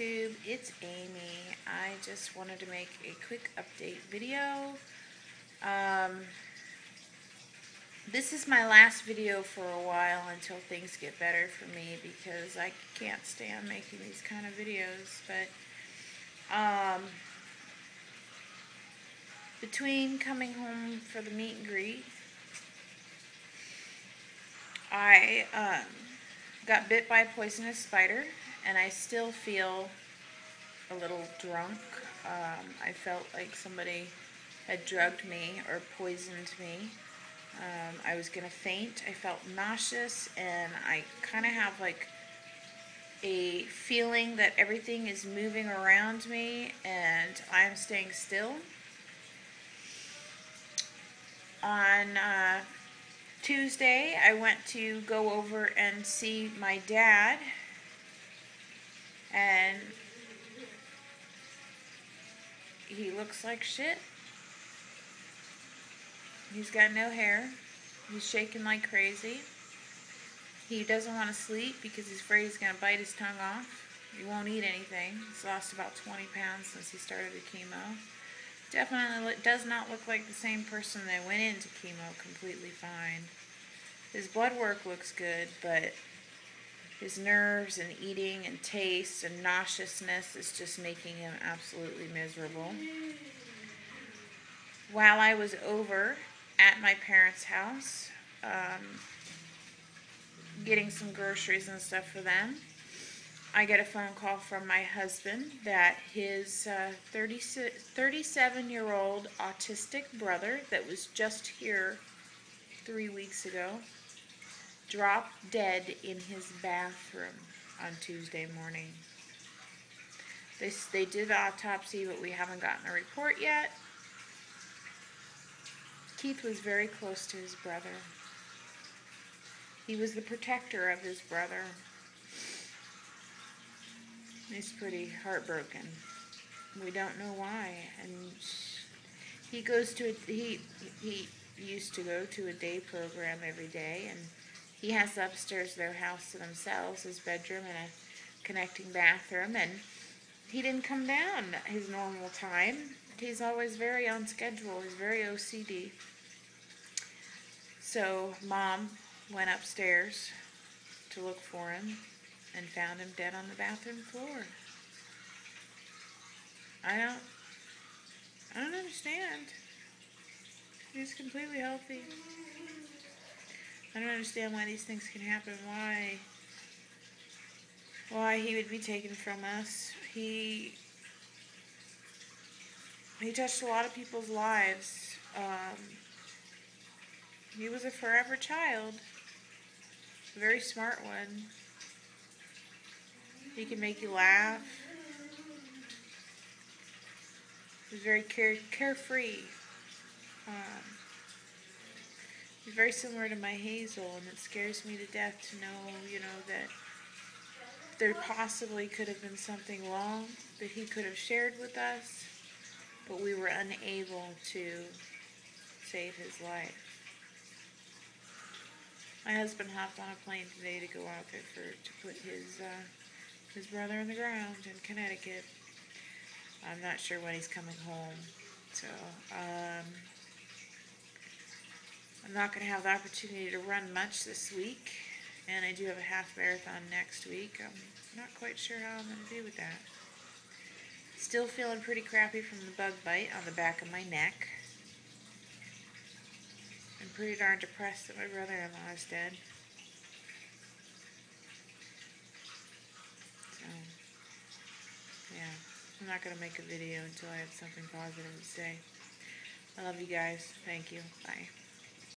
YouTube, it's Amy. I just wanted to make a quick update video. Um, this is my last video for a while until things get better for me because I can't stand making these kind of videos. But um, between coming home for the meet and greet, I um, got bit by a poisonous spider and I still feel a little drunk. Um, I felt like somebody had drugged me or poisoned me. Um, I was gonna faint. I felt nauseous, and I kind of have like a feeling that everything is moving around me and I'm staying still. On uh, Tuesday, I went to go over and see my dad and he looks like shit. He's got no hair. He's shaking like crazy. He doesn't want to sleep because he's afraid he's going to bite his tongue off. He won't eat anything. He's lost about 20 pounds since he started the chemo. Definitely does not look like the same person that went into chemo completely fine. His blood work looks good, but his nerves and eating and taste and nauseousness is just making him absolutely miserable. While I was over at my parents' house, um, getting some groceries and stuff for them, I get a phone call from my husband that his uh, 37 year old autistic brother, that was just here three weeks ago, dropped dead in his bathroom on Tuesday morning. They, they did autopsy, but we haven't gotten a report yet. Keith was very close to his brother. He was the protector of his brother. He's pretty heartbroken. We don't know why. And he goes to a, he he used to go to a day program every day and he has upstairs their house to themselves, his bedroom and a connecting bathroom, and he didn't come down his normal time. He's always very on schedule. He's very OCD. So mom went upstairs to look for him and found him dead on the bathroom floor. I don't I don't understand. He's completely healthy. I don't understand why these things can happen. Why? Why he would be taken from us. He he touched a lot of people's lives. Um, he was a forever child. A very smart one. He can make you laugh. He was very care carefree. Um, Very similar to my Hazel, and it scares me to death to know, you know, that there possibly could have been something wrong that he could have shared with us, but we were unable to save his life. My husband hopped on a plane today to go out there for to put his uh, his brother in the ground in Connecticut. I'm not sure when he's coming home, so. Um, I'm not going to have the opportunity to run much this week, and I do have a half marathon next week. I'm not quite sure how I'm going to do with that. Still feeling pretty crappy from the bug bite on the back of my neck. I'm pretty darn depressed that my brother-in-law is dead. So, yeah, I'm not going to make a video until I have something positive to say. I love you guys. Thank you. Bye.